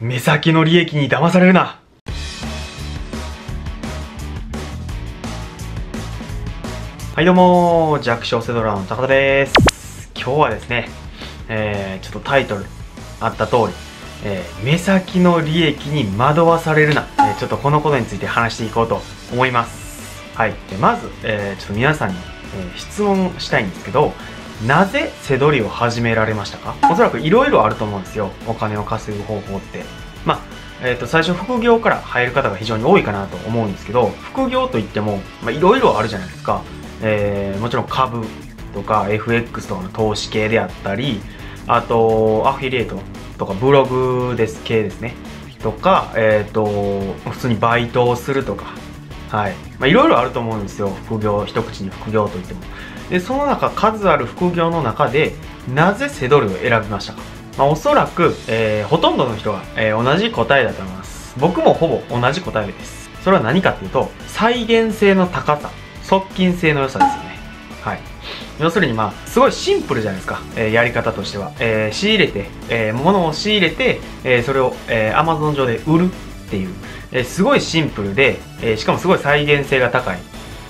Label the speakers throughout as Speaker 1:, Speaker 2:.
Speaker 1: 目先の利益に騙されるな。はいどうも弱小セドラの高田です。今日はですね、えー、ちょっとタイトルあった通り、えー、目先の利益に惑わされるな、えー、ちょっとこのことについて話していこうと思います。はい。でまず、えー、ちょっと皆さんに、えー、質問したいんですけどなぜ背取りを始められましたか？おそらくいろいろあると思うんですよ。お金を稼ぐ方法って。まあえー、と最初副業から入る方が非常に多いかなと思うんですけど副業といってもいろいろあるじゃないですか、えー、もちろん株とか FX とかの投資系であったりあとアフィリエイトとかブログです系ですね。とか、えっ、ー、と普通にバイトをするとかはい。まあ、いろいろあると思うんですよ。副業一口に副業といっても。でその中数ある副業の中でなぜセドルを選びましたか、まあ、おそらく、えー、ほとんどの人が、えー、同じ答えだと思います。僕もほぼ同じ答えです。それは何かっていうと再現性の高さ側近性の良さですよね。はい。要するにまあすごいシンプルじゃないですか、えー、やり方としては、えー、仕入れて、えー、物を仕入れて、えー、それを、えー、Amazon 上で売るっていう、えー、すごいシンプルで、えー、しかもすごい再現性が高い。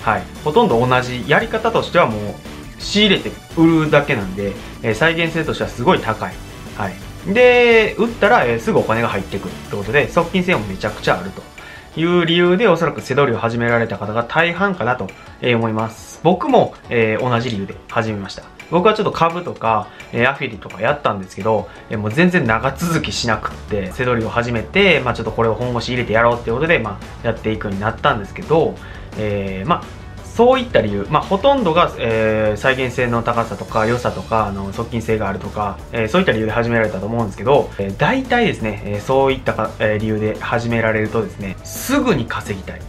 Speaker 1: はい、ほとんど同じやり方としてはもう仕入れて売るだけなんで、えー、再現性としてはすごい高い、はい、で売ったら、え、すぐお金が入ってくるってことで側近性もめちゃくちゃあると。いう理由でおそらく背取りを始められた方が大半かなと思います。僕も、えー、同じ理由で始めました。僕はちょっと株とか、えー、アフィリとかやったんですけど、えー、もう全然長続きしなくって、背取りを始めて、まあちょっとこれを本腰入れてやろうっていうことで、まあやっていくようになったんですけど、えー、まあそういった理由、まあ、ほとんどが、えー、再現性の高さとか良さとかあの側近性があるとか、えー、そういった理由で始められたと思うんですけど、えー、大体ですね、え、そういったか、え、理由で始められるとですねすぐに稼ぎたい。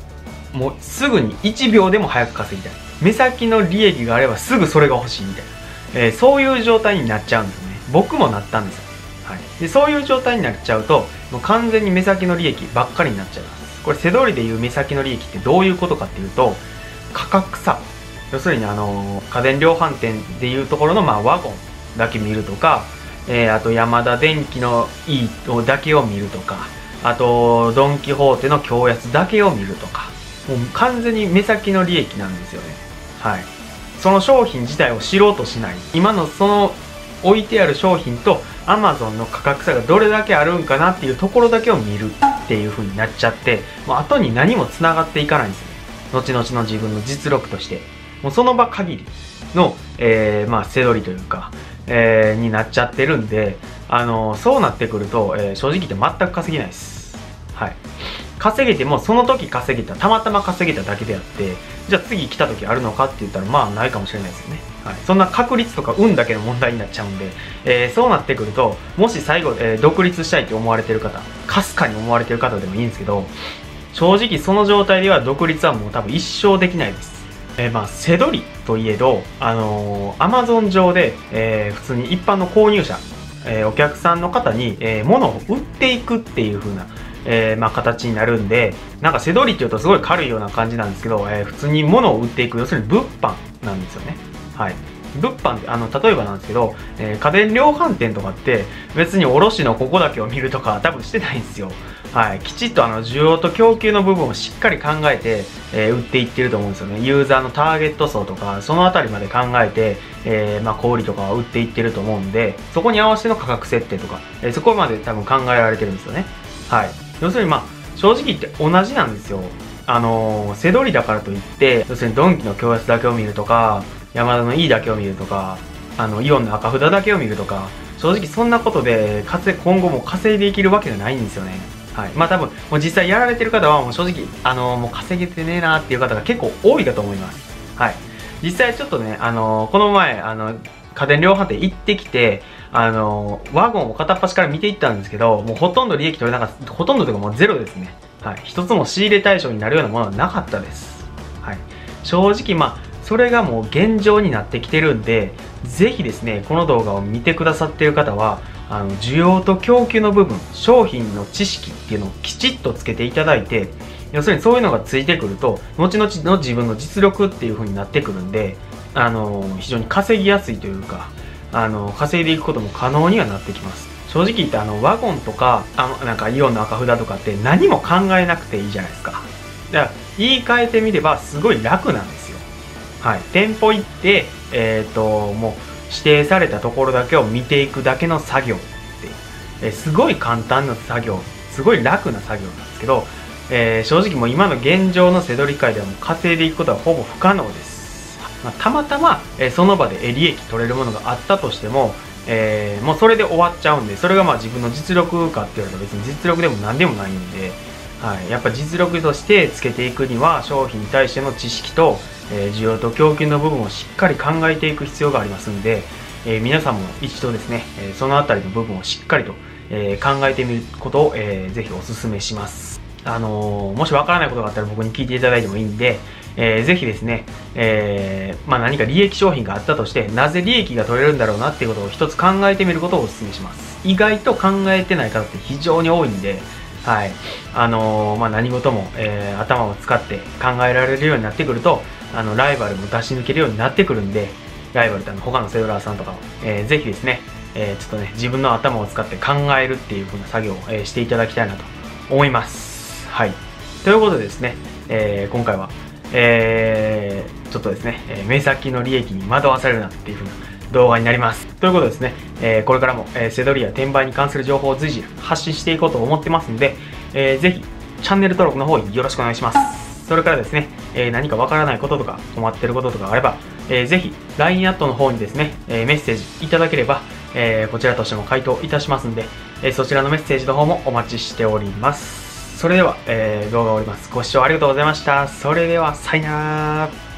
Speaker 1: もうすぐに1秒でも早く稼ぎたい。目先の利益があればすぐそれが欲しいみたいな、え、そういう状態になっちゃうんですね。僕もなったんですよ、はい、でそういう状態になっちゃうともう完全に目先の利益ばっかりになっちゃいます。これ背取りでいう目先の利益ってどういうことかっていうと価格差。要するにあの家電量販店でいうところのまあワゴンだけ見るとか、えー、あとヤマダ電機の E だけを見るとかあとドン・キホーテの強安だけを見るとか。もう完全に目先の利益なんですよね。はい。その商品自体を知ろうとしない。今のその置いてある商品と Amazon の価格差がどれだけあるんかなっていうところだけを見るっていう風になっちゃってもう後に何もつながっていかないんですよ。後々の自分の実力としてもうその場限りの、えー、まあ背取りというか、えー、になっちゃってるんであのそうなってくると、えー、正直言って全く稼げないです。はい。稼げてもその時稼げたたまたま稼げただけであってじゃあ次来た時あるのかって言ったらまあないかもしれないですよね、はい、そんな確率とか運だけの問題になっちゃうんで、えー、そうなってくるともし最後、え、独立したいって思われてる方かすかに思われてる方でもいいんですけど正直その状態では独立はもう多分一生できないです。えー、まあ、背取りといえど、あのー、Amazon 上で、えー、普通に一般の購入者、えー、お客さんの方に、えー、物を売っていくっていう風な、えー、まあ、形になるんで、なんか背取りっていうとすごい軽いような感じなんですけど、えー、普通に物を売っていく、要するに物販なんですよね。はい。物販ってあの例えばなんですけど、えー、家電量販店とかって別に卸のここだけを見るとか多分してないんですよ。はい、きちっとあの需要と供給の部分をしっかり考えて、えー、売っていってると思うんですよね。ユーザーのターゲット層とかその辺りまで考えて、えー、まあ、小売とかは売っていってると思うんでそこに合わせての価格設定とか、えー、そこまで多分考えられてるんですよね。はい。要するにまあ正直言って同じなんですよ。あのー、背取りだからといって要するにドンキの強安だけを見るとかヤマダの E だけを見るとかあのイオンの赤札だけを見るとか正直そんなことで今後も稼いでいけるわけがないんですよね。はい、まあ多分もう実際やられてる方はもう正直あのもう稼げてねえなっていう方が結構多いかと思います。はい。実際ちょっとねあのこの前あの家電量販店行ってきてあのワゴンを片っ端から見ていったんですけどもうほとんど利益取れなかったほとんどというかもうゼロですね。はい。一つも仕入れ対象になるようなものはなかったです。はい。正直まあそれがもう現状になってきてるんでぜひですねこの動画を見てくださっている方はあの需要と供給の部分商品の知識っていうのをきちっとつけていただいて要するにそういうのがついてくると後々の自分の実力っていう風になってくるんであの非常に稼ぎやすいというかあの稼いでいくことも可能にはなってきます。正直言ってあのワゴンとかあのなんかイオンの赤札とかって何も考えなくていいじゃないですか。だから言い換えてみればすごい楽なんですはい。店舗行ってえ、ー、ともう指定されたところだけを見ていくだけの作業って、え、すごい簡単な作業すごい楽な作業なんですけど、えー、正直もう今の現状の背取り会ではもう稼いでいくことはほぼ不可能です、まあ、たまたま、え、その場で利益取れるものがあったとしてもえー、もうそれで終わっちゃうんでそれがまあ自分の実力かって言われたら別に実力でも何でもないんで、はい、やっぱ実力としてつけていくには商品に対しての知識と、え、需要と供給の部分をしっかり考えていく必要がありますんで、え、皆さんも一度ですね、えそのあたりの部分をしっかりと、え考えてみることを、えー、ぜひお勧めします。あのもしわからないことがあったら僕に聞いていただいてもいいんで、えー、ぜひですね、えー、まあ、何か利益商品があったとして、なぜ利益が取れるんだろうなっていうことを一つ考えてみることをお勧めします。意外と考えてない方って非常に多いんで、はい。あのー、まあ、何事も、えー、頭を使って考えられるようになってくると、あの、ライバルも出し抜けるようになってくるんで、ライバルってあの、他のセドラーさんとかを、えー、ぜひですね、えー、ちょっとね、自分の頭を使って考えるっていう風な作業を、えー、していただきたいなと思います。はい。ということでですね、えー、今回は、えー、ちょっとですね、え目先の利益に惑わされるなっていう風な動画になります。ということですね、えー、これからも、えー、セドリや転売に関する情報を随時発信していこうと思ってますので、えー、ぜひ、チャンネル登録の方よろしくお願いします。それからですね、えー、何かわからないこととか困ってることとかあれば、えー、ぜひ LINE アットの方にですね、えー、メッセージいただければ、えー、こちらとしても回答いたしますんで、えー、そちらのメッセージの方もお待ちしております。それでは、えー、動画を終わります。ご視聴ありがとうございました。それでは、さよなら。